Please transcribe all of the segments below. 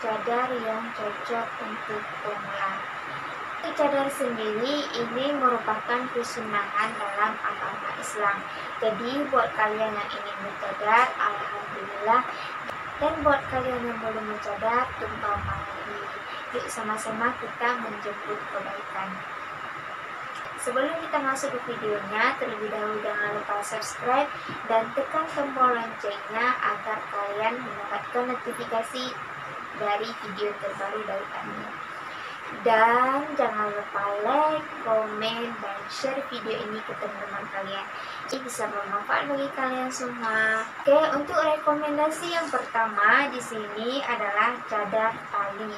cadar yang cocok untuk pemula. Cadar sendiri ini merupakan kesunahan dalam agama Islam. Jadi buat kalian yang ingin bercadar, alhamdulillah. Dan buat kalian yang belum mencadar, tumpah lagi. Yuk sama-sama kita menjemput kebaikan. Sebelum kita masuk ke videonya, terlebih dahulu jangan lupa subscribe dan tekan tombol loncengnya agar kalian mendapatkan notifikasi dari video terbaru dari kami. Dan jangan lupa like, komen, dan share video ini ke teman-teman kalian. Ini bisa bermanfaat bagi kalian semua. Oke, untuk rekomendasi yang pertama di sini adalah cadar tali.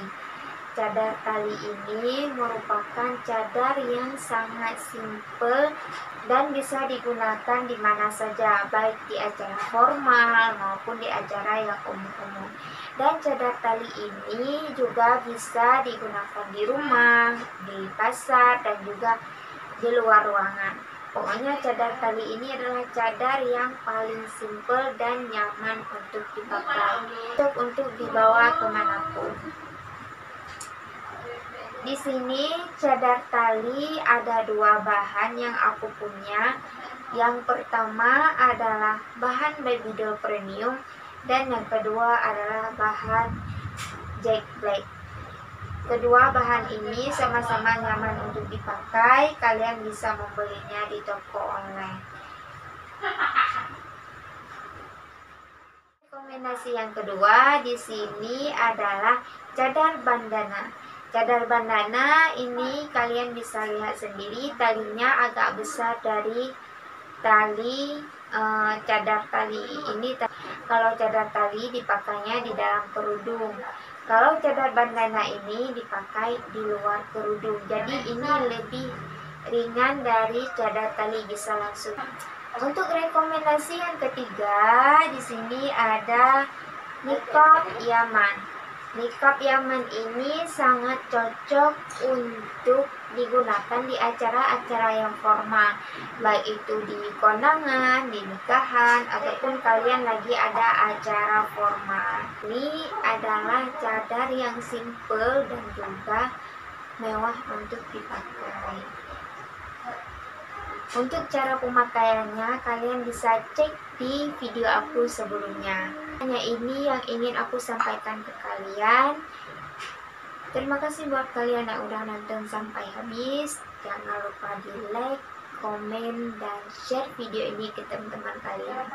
Cadar tali ini merupakan cadar yang sangat simple dan bisa digunakan di mana saja, baik di acara formal maupun di acara yang umum-umum. Dan cadar tali ini juga bisa digunakan di rumah, di pasar, dan juga di luar ruangan. Pokoknya cadar tali ini adalah cadar yang paling simple dan nyaman untuk dipakai, untuk untuk dibawa ke mana pun. Di sini cadar tali ada dua bahan yang aku punya. Yang pertama adalah bahan baby doll premium dan yang kedua adalah bahan Jack Black. Kedua bahan ini sama-sama nyaman untuk dipakai. Kalian bisa membelinya di toko online. Rekomendasi yang kedua di sini adalah cadar bandana. Cadar bandana ini kalian bisa lihat sendiri talinya agak besar dari tali uh, cadar tali ini. Kalau cadar tali dipakainya di dalam kerudung. Kalau cadar bandana ini dipakai di luar kerudung. Jadi ini lebih ringan dari cadar tali bisa langsung. Untuk rekomendasi yang ketiga di sini ada nikab Yaman Nikab Yaman ini sangat cocok untuk digunakan di acara-acara yang formal Baik itu di kondangan, di nikahan, ataupun kalian lagi ada acara formal Ini adalah cadar yang simple dan juga mewah untuk dipakai untuk cara pemakaiannya, kalian bisa cek di video aku sebelumnya. Hanya ini yang ingin aku sampaikan ke kalian. Terima kasih buat kalian yang udah nonton sampai habis. Jangan lupa di like, komen, dan share video ini ke teman-teman kalian.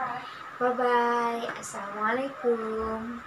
Bye-bye. Assalamualaikum.